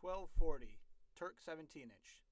1240 Turk 17 inch.